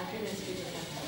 After this, we just have